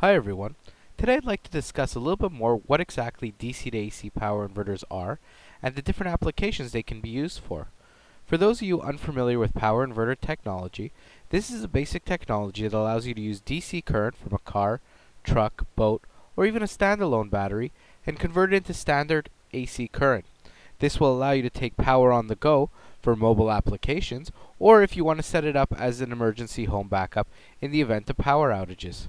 Hi everyone. Today I'd like to discuss a little bit more what exactly DC to AC power inverters are and the different applications they can be used for. For those of you unfamiliar with power inverter technology, this is a basic technology that allows you to use DC current from a car, truck, boat, or even a standalone battery and convert it into standard AC current. This will allow you to take power on the go for mobile applications or if you want to set it up as an emergency home backup in the event of power outages.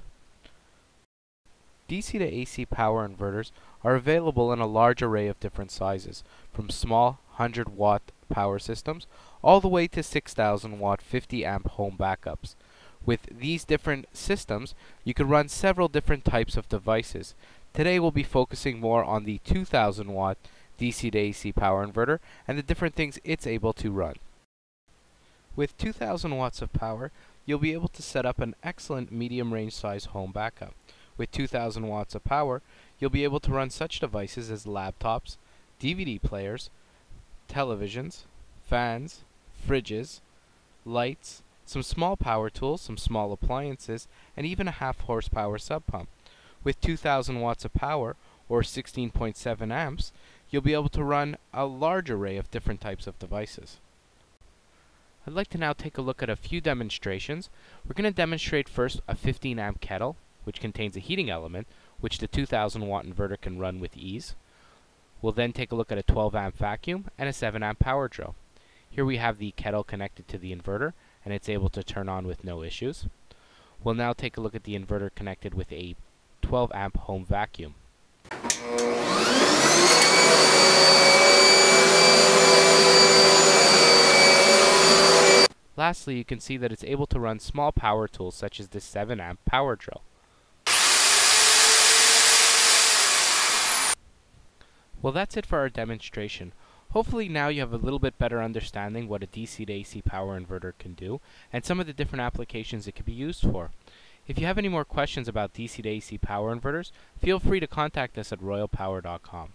DC to AC power inverters are available in a large array of different sizes, from small 100 watt power systems all the way to 6000 watt 50 amp home backups. With these different systems, you can run several different types of devices. Today we'll be focusing more on the 2000 watt DC to AC power inverter and the different things it's able to run. With 2000 watts of power, you'll be able to set up an excellent medium range size home backup. With 2000 watts of power, you'll be able to run such devices as laptops, DVD players, televisions, fans, fridges, lights, some small power tools, some small appliances, and even a half horsepower sub pump. With 2000 watts of power, or 16.7 amps, you'll be able to run a large array of different types of devices. I'd like to now take a look at a few demonstrations. We're going to demonstrate first a 15 amp kettle, which contains a heating element, which the 2000 watt inverter can run with ease. We'll then take a look at a 12 amp vacuum and a 7 amp power drill. Here we have the kettle connected to the inverter, and it's able to turn on with no issues. We'll now take a look at the inverter connected with a 12 amp home vacuum. Lastly, you can see that it's able to run small power tools such as this 7 amp power drill. Well, that's it for our demonstration. Hopefully now you have a little bit better understanding what a DC to AC power inverter can do and some of the different applications it can be used for. If you have any more questions about DC to AC power inverters, feel free to contact us at royalpower.com.